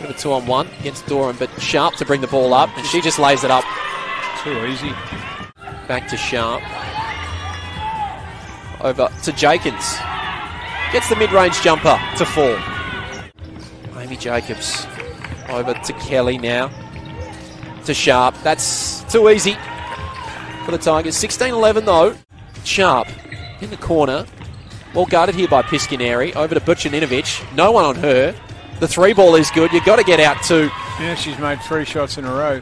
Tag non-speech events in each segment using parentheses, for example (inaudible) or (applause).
Bit of a two on one against Doran, but Sharp to bring the ball up, and she just lays it up Too easy. back to Sharp. Over to Jacobs. Gets the mid range jumper to fall. Amy Jacobs over to Kelly now. To Sharp. That's too easy for the Tigers. 16 11 though. Sharp in the corner. Well guarded here by Piscaneri. Over to Buchaninovic. No one on her. The three ball is good. You've got to get out too. Yeah, she's made three shots in a row.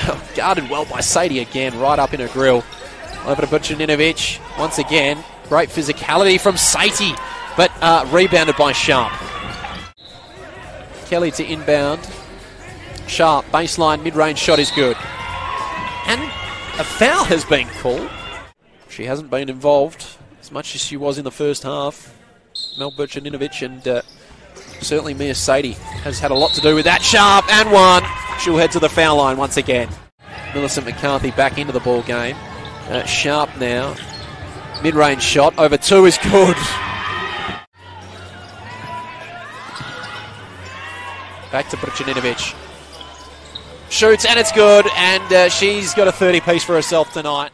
(laughs) Guarded well by Sadie again, right up in her grill. Over to Buchaninovic. Once again, great physicality from Sadie, but uh, rebounded by Sharp. Kelly to inbound. Sharp, baseline, mid range shot is good. And a foul has been called. She hasn't been involved as much as she was in the first half. Mel Buchaninovic and uh, certainly Mia Sadie has had a lot to do with that. Sharp and one. She'll head to the foul line once again. Millicent McCarthy back into the ball game. Uh, Sharp now. Mid range shot over two is good. Back to Buchaninovic. Shoots and it's good, and uh, she's got a 30 piece for herself tonight.